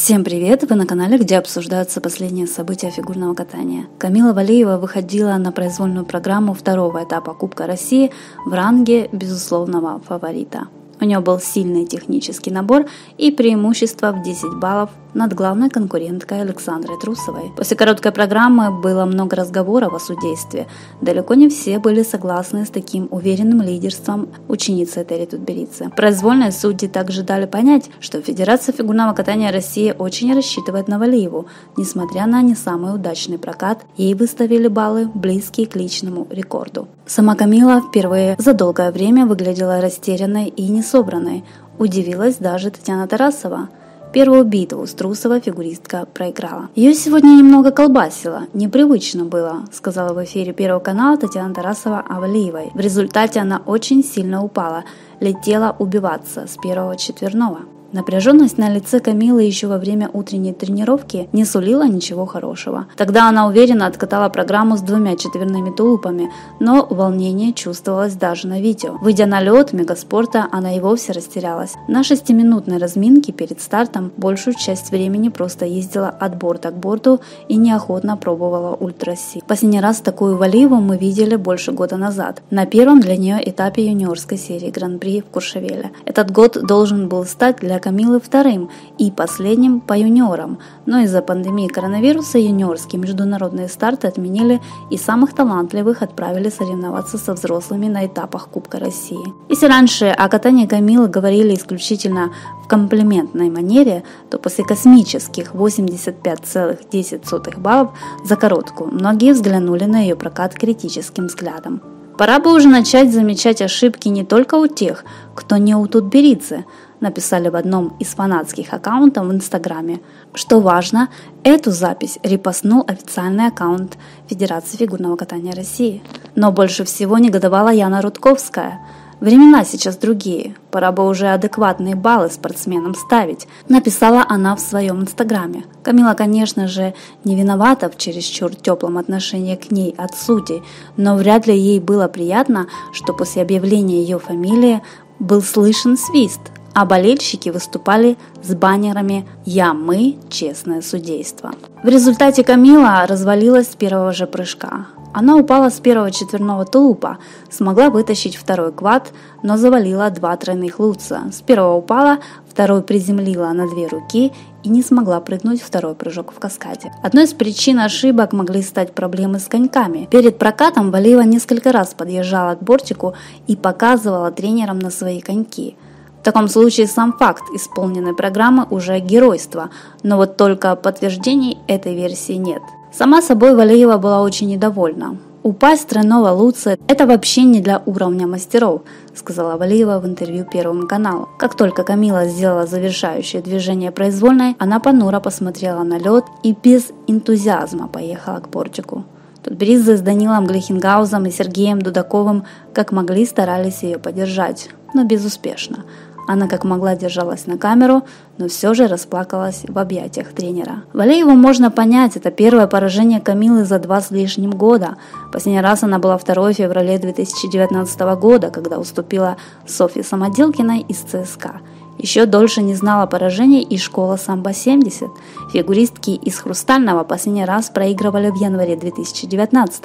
Всем привет! Вы на канале, где обсуждаются последние события фигурного катания. Камила Валеева выходила на произвольную программу второго этапа Кубка России в ранге безусловного фаворита. У нее был сильный технический набор и преимущество в 10 баллов над главной конкуренткой Александрой Трусовой. После короткой программы было много разговоров о судействе. Далеко не все были согласны с таким уверенным лидерством ученицы Этери Тутберидзе. Произвольные судьи также дали понять, что Федерация фигурного катания России очень рассчитывает на Валиеву. Несмотря на не самый удачный прокат, ей выставили баллы, близкие к личному рекорду. Сама Камила впервые за долгое время выглядела растерянной и несобранной. Удивилась даже Татьяна Тарасова. Первую битву с Трусова фигуристка проиграла. Ее сегодня немного колбасило, непривычно было, сказала в эфире Первого канала Татьяна Тарасова Авалиевой. В результате она очень сильно упала, летела убиваться с первого четверного. Напряженность на лице Камилы еще во время утренней тренировки не сулила ничего хорошего. Тогда она уверенно откатала программу с двумя четверными тулупами, но волнение чувствовалось даже на видео. Выйдя на лед мегаспорта, она и вовсе растерялась. На шестиминутной разминке перед стартом большую часть времени просто ездила от борта к борту и неохотно пробовала ультраси. Последний раз такую Валиеву мы видели больше года назад, на первом для нее этапе юниорской серии Гран-при в Куршевеле. Этот год должен был стать для Камилы вторым и последним по юниорам, но из-за пандемии коронавируса юниорские международные старты отменили и самых талантливых отправили соревноваться со взрослыми на этапах Кубка России. Если раньше о катании Камилы говорили исключительно в комплиментной манере, то после космических 85,10 баллов за короткую многие взглянули на ее прокат критическим взглядом. Пора бы уже начать замечать ошибки не только у тех, кто не у Тутберидзе, написали в одном из фанатских аккаунтов в Инстаграме. Что важно, эту запись репостнул официальный аккаунт Федерации фигурного катания России. Но больше всего негодовала Яна Рудковская. Времена сейчас другие, пора бы уже адекватные баллы спортсменам ставить, написала она в своем инстаграме. Камила, конечно же, не виновата в чересчур теплом отношении к ней от судей, но вряд ли ей было приятно, что после объявления ее фамилии был слышен свист, а болельщики выступали с баннерами «Я, мы, честное судейство». В результате Камила развалилась с первого же прыжка. Она упала с первого четверного тулупа, смогла вытащить второй квад, но завалила два тройных луца. С первого упала, второй приземлила на две руки и не смогла прыгнуть второй прыжок в каскаде. Одной из причин ошибок могли стать проблемы с коньками. Перед прокатом Валиева несколько раз подъезжала к бортику и показывала тренерам на свои коньки – в таком случае сам факт исполненной программы уже геройство, но вот только подтверждений этой версии нет. Сама собой Валеева была очень недовольна. Упасть тройного Луца – это вообще не для уровня мастеров, сказала Валиева в интервью Первому каналу. Как только Камила сделала завершающее движение произвольной, она понуро посмотрела на лед и без энтузиазма поехала к бортику. Тут Бриза с Данилом Глихенгаузом и Сергеем Дудаковым как могли старались ее поддержать, но безуспешно – она как могла держалась на камеру, но все же расплакалась в объятиях тренера. Валееву можно понять, это первое поражение Камилы за два с лишним года. Последний раз она была 2 февраля 2019 года, когда уступила Софье Самоделкиной из ЦСКА. Еще дольше не знала поражения и школа самбо-70. Фигуристки из «Хрустального» последний раз проигрывали в январе 2019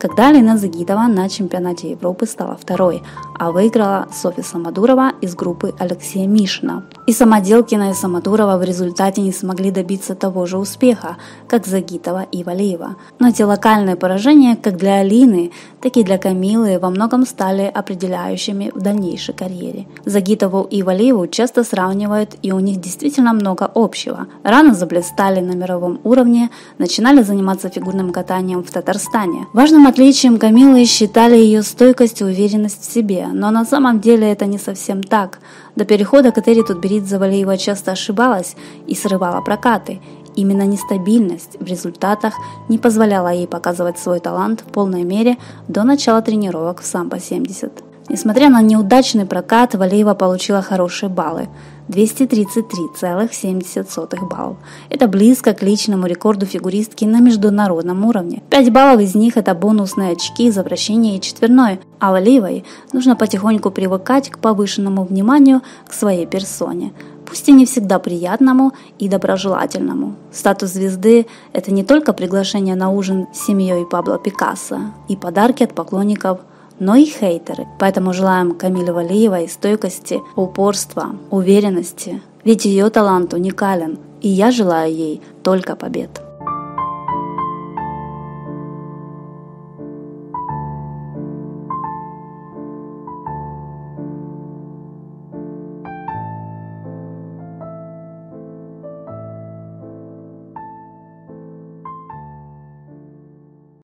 когда Алина Загитова на чемпионате Европы стала второй, а выиграла Софья Самодурова из группы Алексея Мишина. И Самоделкина и Самодурова в результате не смогли добиться того же успеха, как Загитова и Валеева. Но эти локальные поражения, как для Алины, так и для Камилы, во многом стали определяющими в дальнейшей карьере. Загитову и Валееву часто сравнивают, и у них действительно много общего. Рано заблистали на мировом уровне, начинали заниматься фигурным катанием в Татарстане. Важным отличием Камилы считали ее стойкость и уверенность в себе, но на самом деле это не совсем так. До перехода к Этери Тутберидзе Валиева часто ошибалась и срывала прокаты. Именно нестабильность в результатах не позволяла ей показывать свой талант в полной мере до начала тренировок в самбо-70. Несмотря на неудачный прокат, Валеева получила хорошие баллы – 233,70 баллов. Это близко к личному рекорду фигуристки на международном уровне. 5 баллов из них это бонусные очки за вращение и четверной, а Валиевой нужно потихоньку привыкать к повышенному вниманию к своей персоне. пусть и не всегда приятному и доброжелательному. Статус звезды – это не только приглашение на ужин с семьей Пабло Пикассо и подарки от поклонников но и хейтеры. Поэтому желаем Камиле Валиевой стойкости, упорства, уверенности. Ведь ее талант уникален, и я желаю ей только побед.